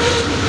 you